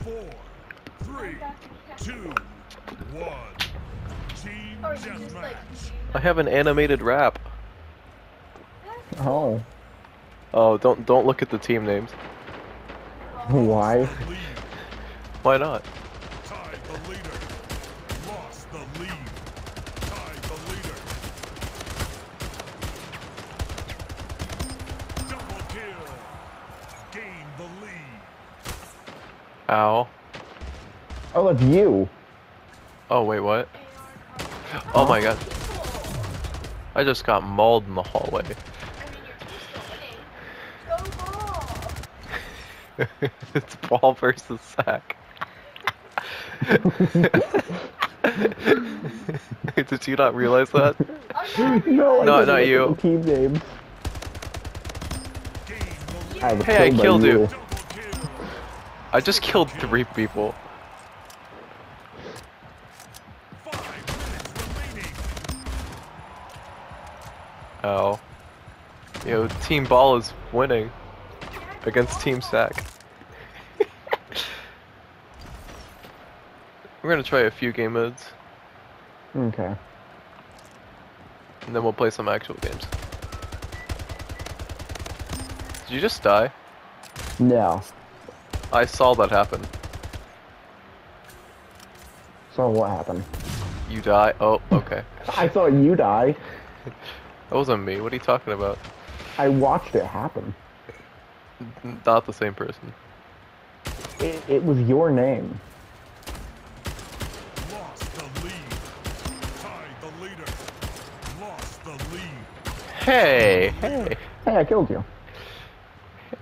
Four, three, two, one. Team Or you just like. deathmatch. I have an animated rap. Oh, Oh, don't don't look at the team names. why? Why not? Tied the leader. Lost the lead. Tied the leader. Double kill. Gain the lead. Ow. Oh, that's you. Oh wait, what? Oh my god. I just got mauled in the hallway. I mean, your team's still winning. Go ball! it's ball versus sack. Did you not realize that? No, No, not you. Team. Gain. I Hey, I killed you. Kill. I just killed three people. Five minutes remaining. Oh. Yo, Team Ball is winning against Team Sack. We're gonna try a few game modes, Okay. and then we'll play some actual games. Did you just die? No. I saw that happen. So what happened? You die? Oh, okay. I saw you die. That wasn't me. What are you talking about? I watched it happen. Not the same person. It, it was your name. Lost the lead. Tied the leader. Lost the lead. Hey, hey, Hey, I killed you.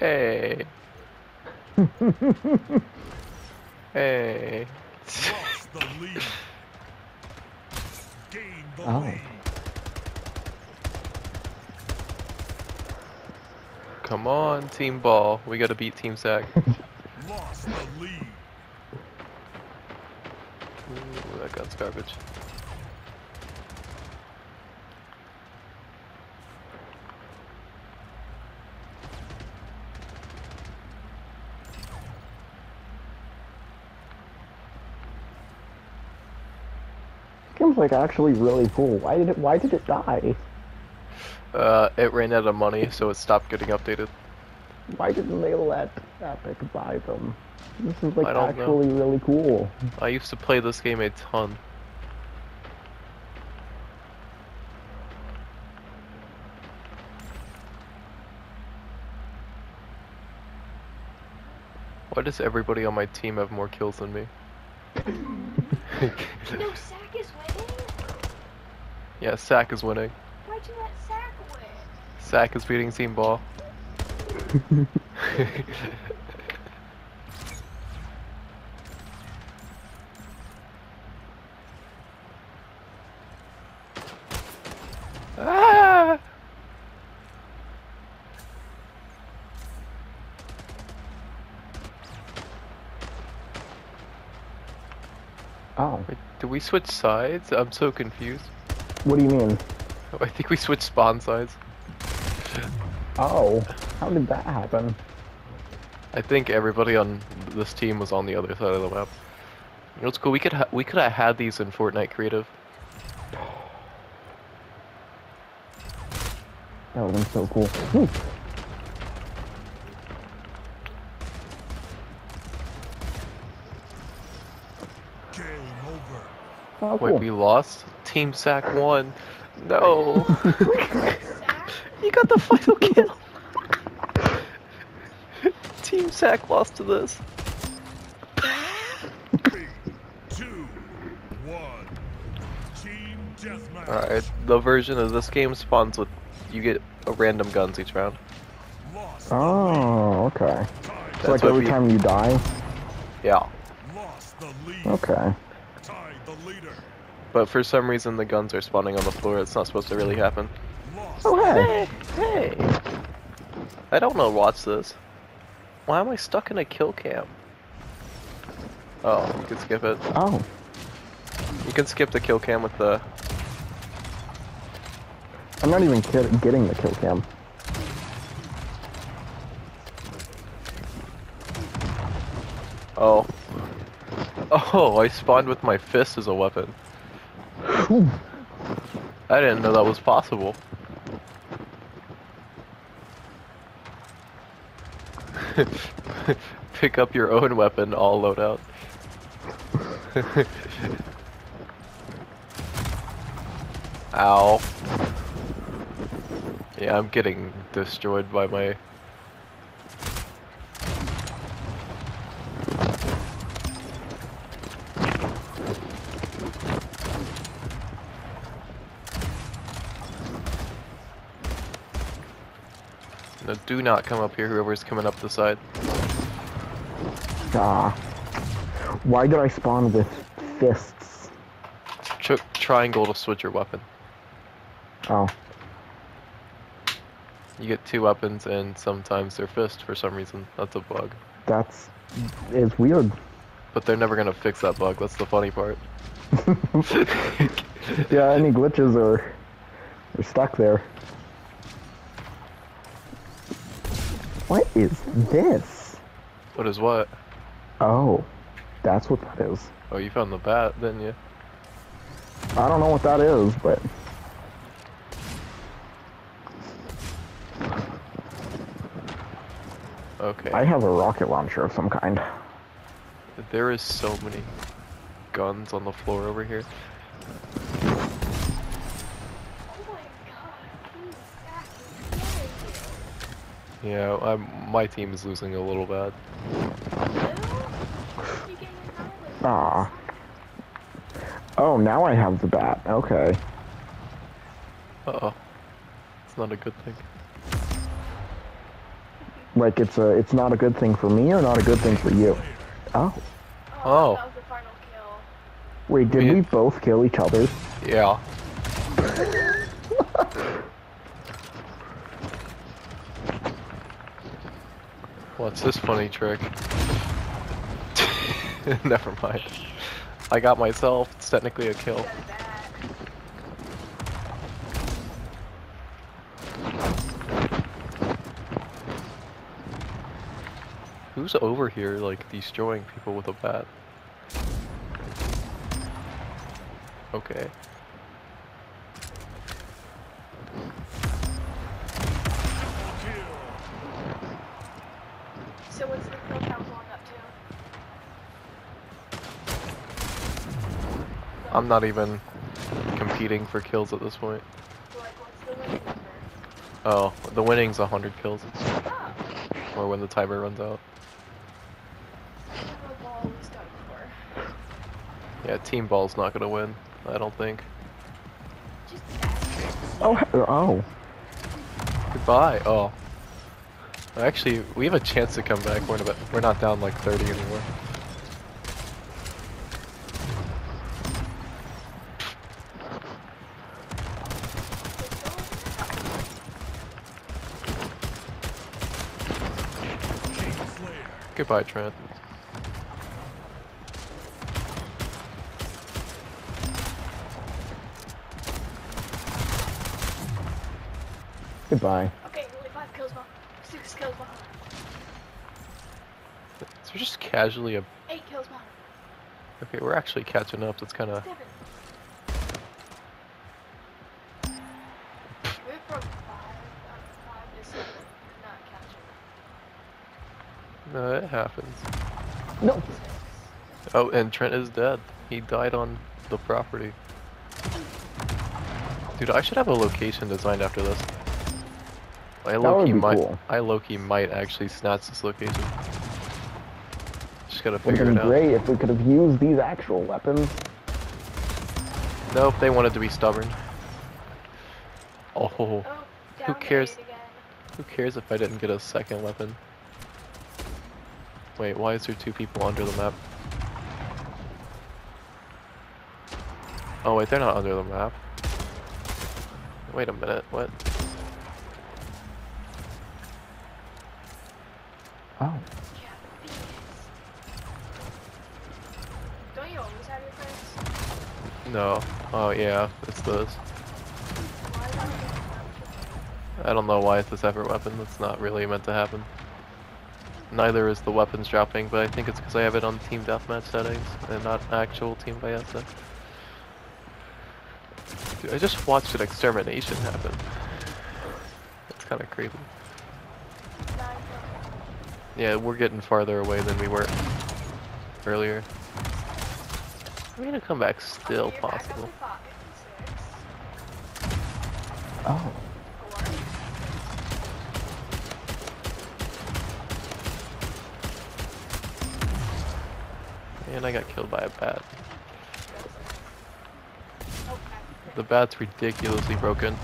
hey. Hey. The lead. Gain the Oh. lead. Come on, Team Ball. We gotta beat Team Sack. Lost the lead. Ooh, that gun's garbage. This game's like actually really cool. Why did it? Why did it die? Uh, it ran out of money, so it stopped getting updated. Why didn't they let Epic buy them? This is like don't know. actually really cool. I used to play this game a ton. Why does everybody on my team have more kills than me? No, Sack is winning? yeah, Sack is winning. Why'd you let Sack win? Sack is beating Team Ball. Oh, Wait, did we switch sides? I'm so confused. what do you mean? I think we switched spawn sides. Oh, how did that happen? I think everybody on this team was on the other side of the map. You know what's cool? We could we could have had these in Fortnite Creative. That would have been so cool. Game over. Oh, Wait, cool. we lost? Team Sack won. No. You got the final kill. Team Sack lost to this. Three, two, one. Team deathmatch. Alright, the version of this game spawns with you get a random guns each round. Oh, okay. lead. So like every we- time you die? Yeah. Lost the lead. Okay. Tied the leader. But for some reason the guns are spawning on the floor. It's not supposed to really happen. Oh, hey. Hey. I don't know watch this. Why am I stuck in a kill cam? Oh, you can skip it. Oh. You can skip the kill cam with the I'm not even kid- getting the kill cam. Oh, Oh, I spawned with my fist as a weapon. I didn't know that was possible. Pick up your own weapon, all loadout. Ow. Yeah, I'm getting destroyed by my... No, do not come up here, whoever's coming up the side. Ah. Why did I spawn with fists? Tr triangle to switch your weapon. Oh, You get two weapons and sometimes they're fist for some reason. That's a bug. that's is weird. But they're never gonna fix that bug, that's the funny part. Yeah, any glitches are are stuck there. What is this? what is what? Oh, that's what that is. Oh, you found the bat, didn't you? I don't know what that is, but Okay. I have a rocket launcher of some kind. There is so many guns on the floor over here. Oh my god. Please, Zach, you're killing you. Yeah, I'm, my team is losing a little bad. Blue? You getting annihilated. Ah. Oh, now I have the bat. Okay. Uh oh. It's not a good thing. Like it's a it's not a good thing for me or not a good thing for you. Oh. Oh. That was the final kill. Wait, did We- we both kill each other? Yeah. What's this funny trick? Never mind. I got myself. It's technically a kill. Who's over here, like, destroying people with a bat? Okay. So what's the kill count going up to? I'm not even competing for kills at this point. So like, what's the winning number? Oh, the winning's 100 kills. Or when the timer runs out. the ball was done for. Yeah, Team Ball's not gonna win. I don't think. Oh, oh. Goodbye. Oh. Actually, we have a chance to come back. We're not down like 30 anymore. Goodbye, Trent. Goodbye. Okay, only five kills behind. Six kills behind. So we're just casually a. Eight kills behind. Okay, we're actually catching up. That's kind of. Seven. We're from five. Um, five to seven. We're not catching. No, it happens. No. Six. Oh, and Trent is dead. He died on the property. Dude, I should have a location designed after this. I would low-key might. cool. I low-key might actually snatch this location. Just gotta Would have figure been it out. great if we could have used these actual weapons. Nope, they wanted to be stubborn. Oh, Oh, Who cares? who cares if I didn't get a second weapon? Wait, why is there two people under the map? Oh wait, they're not under the map. Wait a minute, what? Oh. Yeah, Don't you always have your friends? No. Oh yeah, it's this. Why is that a good I don't know why it's a separate weapon. That's not really meant to happen. neither is the weapons dropping, but I think it's because I have it on team deathmatch settings and not actual team by Bayesa. Dude, I just watched an extermination happen. That's kind of creepy. Yeah, we're getting farther away than we were earlier. I'm gonna come back still Okay, you're back up possible. to five, six, Oh. And I got killed by a bat. Okay. The bat's ridiculously broken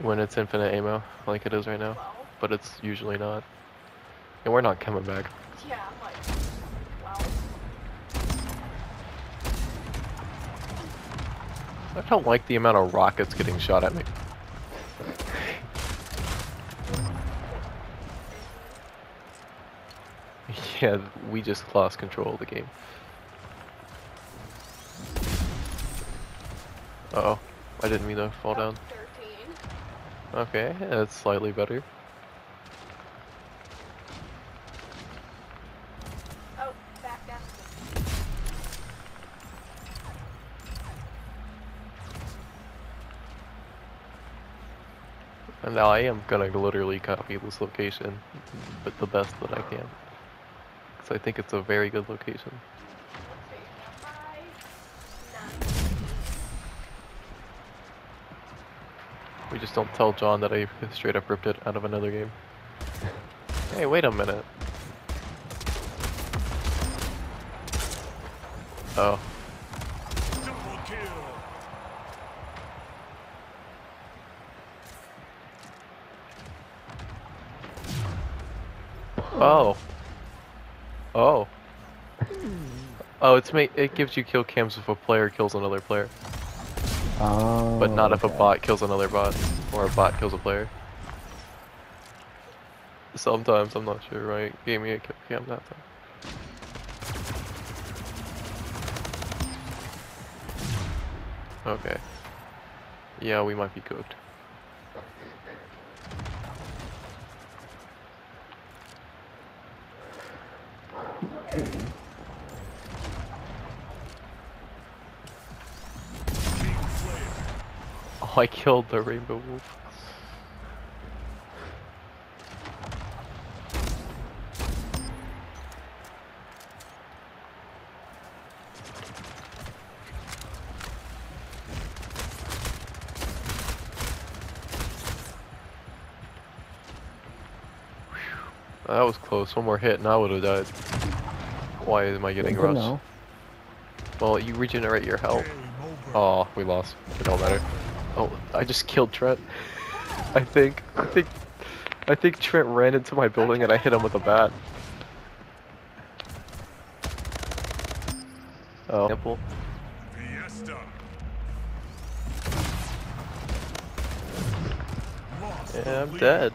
when it's infinite ammo, like it is right now. But it's usually not. And we're not coming back. I don't like the amount of rockets getting shot at me. yeah, we just lost control of the game. Uh oh, I didn't mean to fall down. Okay, that's slightly better. Oh, back down. And now I am gonna literally copy this location, but the best that I can. Because I think it's a very good location. Let's see. Five, nine. We just don't tell John that I straight up ripped it out of another game. hey, wait a minute. Oh, oh, oh, oh! It's ma- it gives you kill cams if a player kills another player, Oh. but not if a oh. bot kills another bot, or a bot kills a player. Sometimes I'm not sure. Right? Gave me a kill cam that time. Okay. Yeah, we might be cooked. I killed the rainbow wolf. That was close. One more hit and I would have died. Why am I getting rushed? Well, you regenerate your health. Oh, we lost. It don't matter. I just killed Trent. I think. I think. I think Trent ran into my building and I hit him with a bat. Oh. Nipple. Fiesta. Yeah, I'm dead.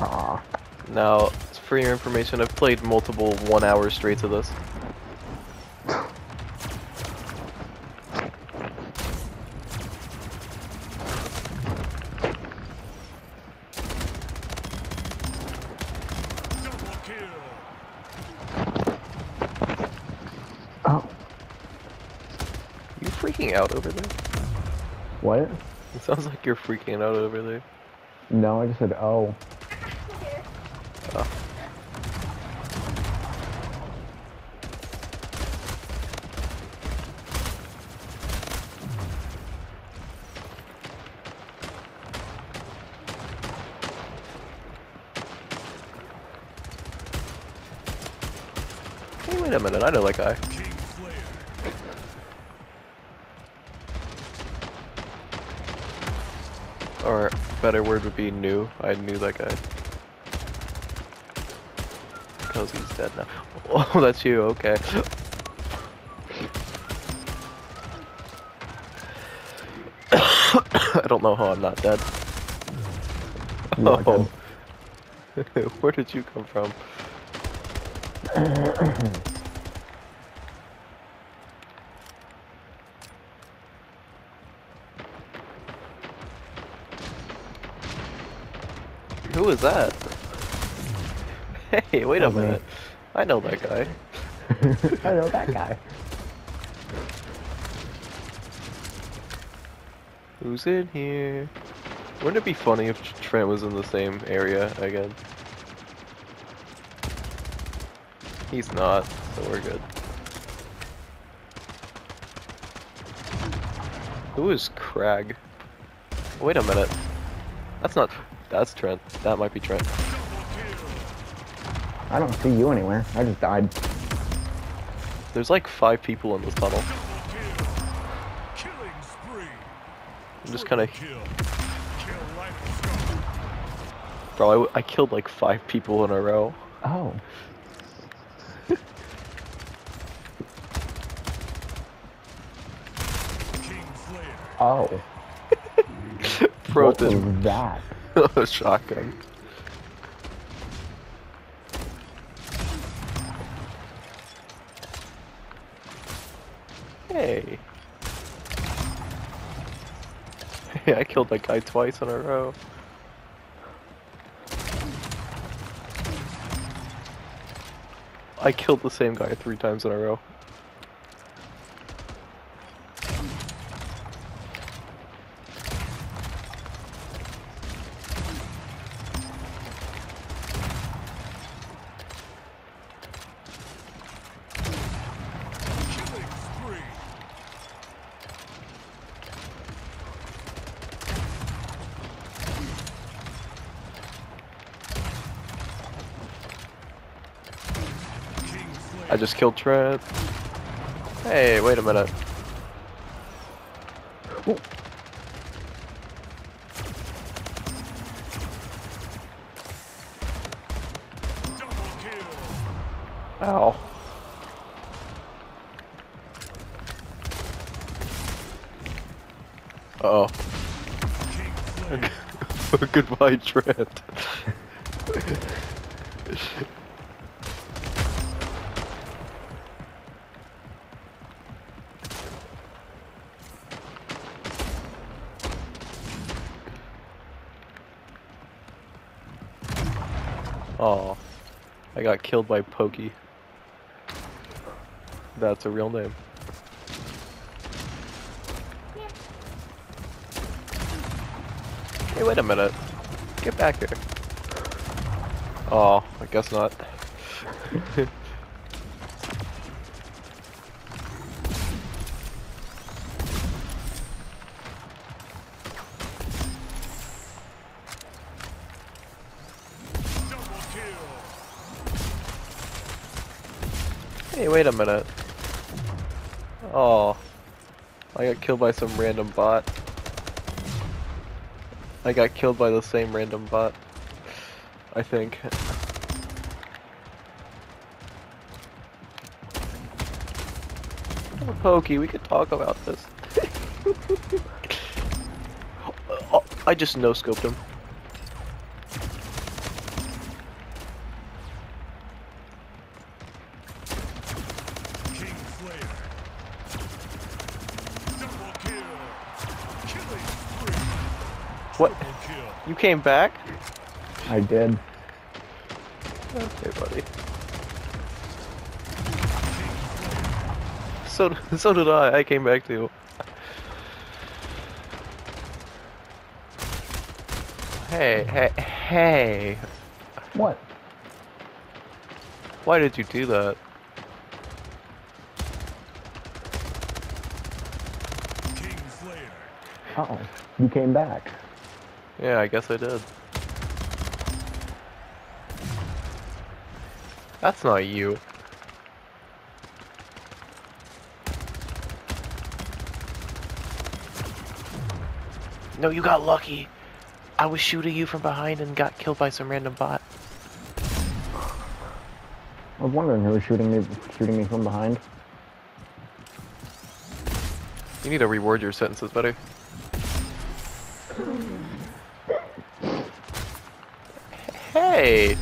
Aw. Now, for your information, I've played multiple one hour straight to this. Oh. You freaking out over there? What? It sounds like you're freaking out over there. No, I just said oh. Oh. Minute, I know that guy. Or better word would be new. I knew that guy. Because he's dead now. Oh, that's you, okay. I don't know how I'm not dead. Are Oh. Where did you come from? Who is that? Hey, wait a oh, was me. minute. I know that guy. I know that guy. Who's in here? Wouldn't it be funny if Trent was in the same area again? He's not, so we're good. Who is Crag? Wait a minute. That's not. That's Trent. That might be Trent. I don't see you anywhere. I just died. There's like five people in this tunnel. Killing spree. I'm just kind of. Kill. Kill like. Bro, I, w- I killed like five people in a row. Oh. Oh. Bro, what this was that? shotgun. Hey. Hey, I killed that guy twice in a row. I killed the same guy three times in a row. I just killed Trent. Hey, wait a minute. Oh, Ow. Uh oh. Goodbye, Trent. Oh, I got killed by Pokey. That's a real name. Hey, wait a minute. Get back here. Oh, I guess not. hey, wait a minute. Oh, I got killed by some random bot. I got killed by the same random bot. I think. Oh, Pokey, we could talk about this. oh, I just no scoped him. King Slayer. Double kill. Killing spree. What? Triple kill. You came back? I did. Okay, buddy. So, so did I. I came back too. Hey, hey, hey! What? Why did you do that? Uh oh. You came back. Yeah, I guess I did. That's not you. No, you got lucky. I was shooting you from behind and got killed by some random bot. I was wondering who was shooting me, shooting me from behind. You need to reword your sentences better. Hey!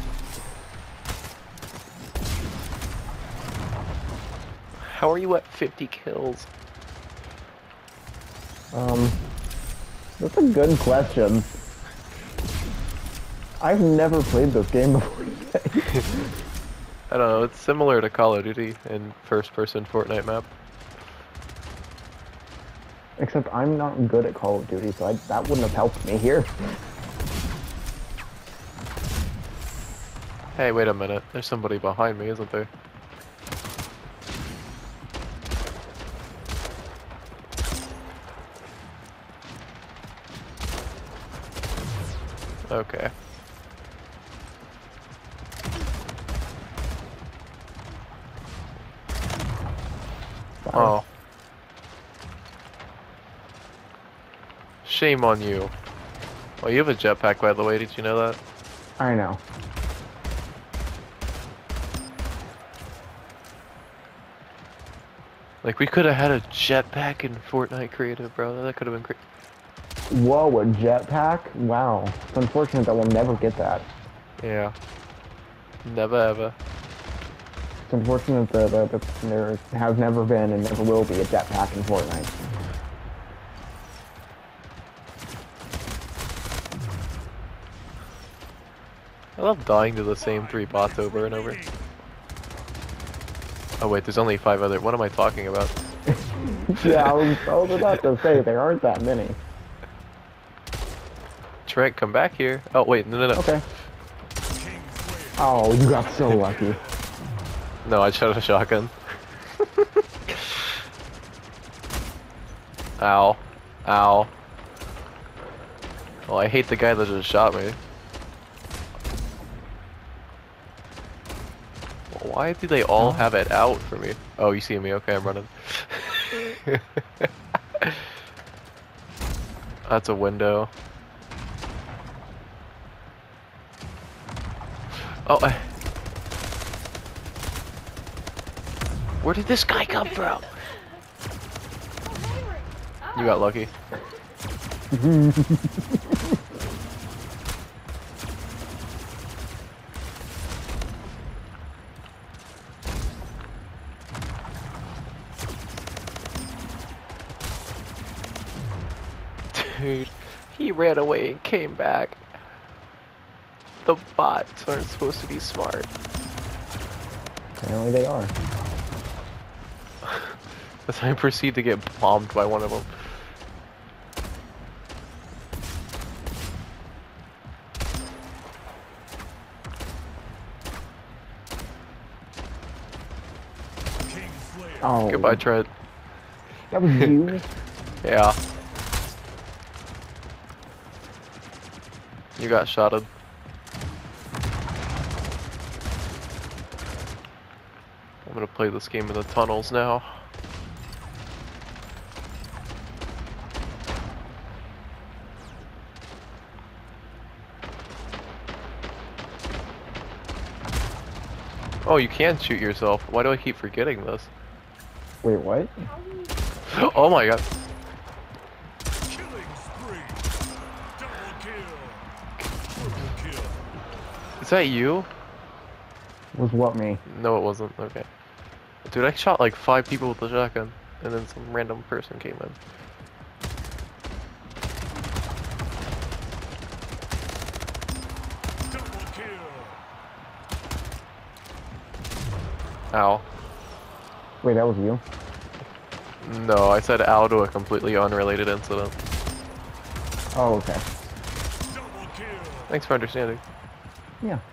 How are you at 50 kills? Um, that's a good question. I've never played this game before. I don't know, it's similar to Call of Duty in first person Fortnite map. Except I'm not good at Call of Duty, so I, that wouldn't have helped me here. Hey, wait a minute. There's somebody behind me, isn't there? Okay. Oh. Shame on you. Oh, you have a jetpack, by the way. Did you know that? I know. Like, we could have had a jetpack in Fortnite Creative, bro. That could have been great. Whoa, a jetpack? Wow. It's unfortunate that we'll never get that. Yeah. Never ever. It's unfortunate that, that, that there has never been and never will be a jetpack in Fortnite. I love dying to the same three bots over and over. Oh wait, there's only five other. What am I talking about? yeah, I was, I was about to say there aren't that many. Trent, come back here. Oh wait, no, no, no. Okay. Oh, you got so lucky. No, I shot a shotgun. Ow. Ow. Oh, I hate the guy that just shot me. Why do they all have it out for me? Oh, you see me? Okay, I'm running. That's a window. Oh, I... Where did this guy come from? You got lucky. Dude, he ran away and came back. The bots aren't supposed to be smart. Apparently they are. As I proceed to get bombed by one of them. Oh, Goodbye, Trent. that was you? Yeah. You got shotted. I'm gonna play this game in the tunnels now. Oh, you can shoot yourself. Why do I keep forgetting this? Wait, what? How do you Oh my god. That you? Was what me? No, it wasn't. Okay. Dude, I shot like five people with the shotgun, and then some random person came in. Ow. Wait, that was you? No, I said ow to a completely unrelated incident. Oh, okay. Thanks for understanding. Yeah.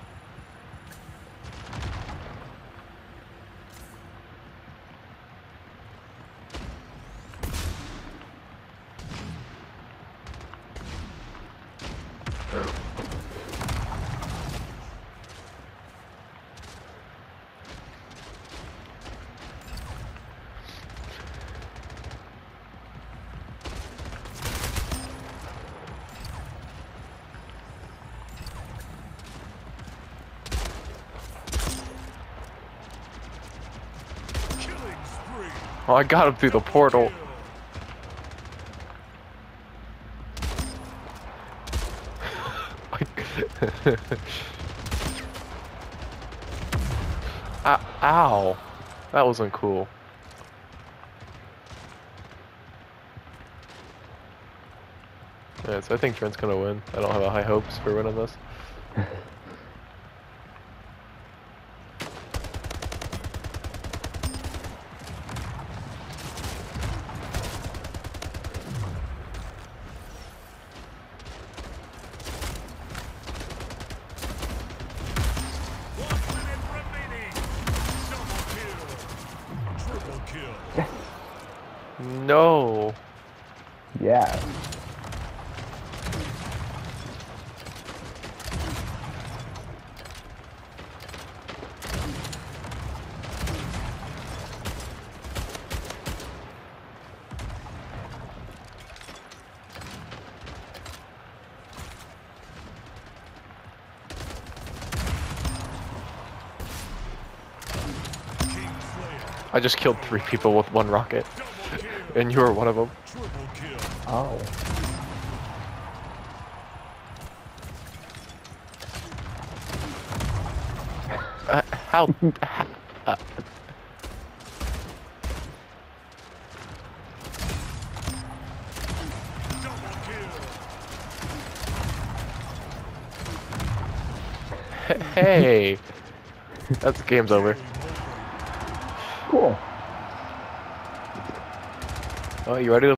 I got him through the portal. Ah, ow. That wasn't cool. Yeah, so I think Trent's gonna win. I don't have high hopes for winning this. I just killed three people with one rocket, and you were one of them. Oh. Uh, how? uh, kill. hey. That's the game's over. Cool. Oh, you ready to